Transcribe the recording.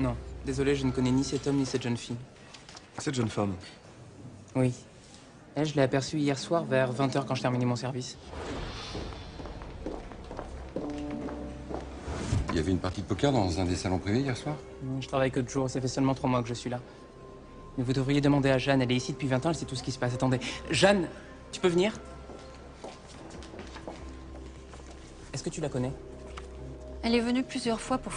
Non. Désolé, je ne connais ni cet homme ni cette jeune fille. Cette jeune femme. Oui. Elle, je l'ai aperçue hier soir vers 20h quand je terminais mon service. Il y avait une partie de poker dans un des salons privés hier soir? Je travaille que de jour, ça fait seulement trois mois que je suis là. Mais vous devriez demander à Jeanne, elle est ici depuis 20 ans, elle sait tout ce qui se passe. Attendez. Jeanne, tu peux venir? Est-ce que tu la connais? Elle est venue plusieurs fois pour